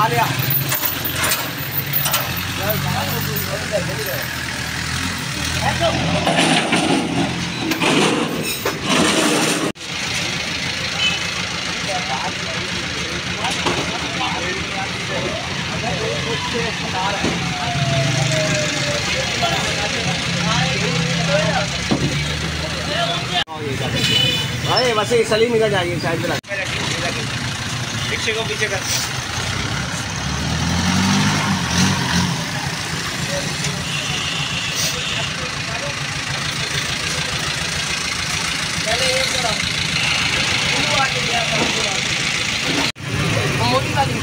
खा लिया अरे बस ये सलीम इधर जाइए साइड पे पीछे को पीछे कर। मोटी वाली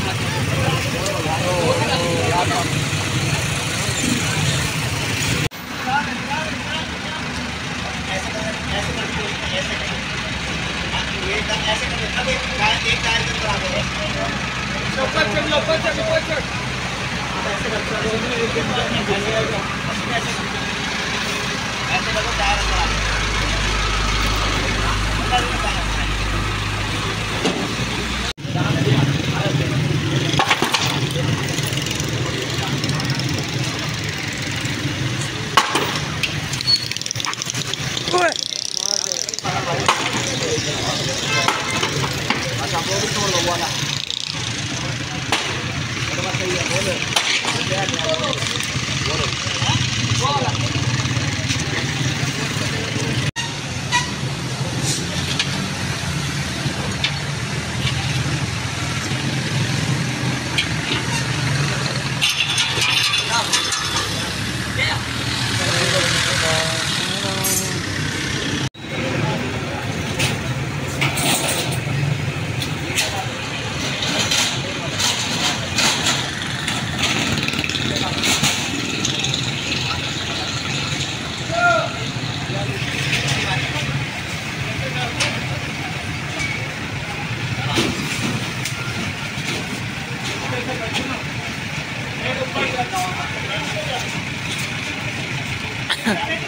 अच्छा वो भी Bola. है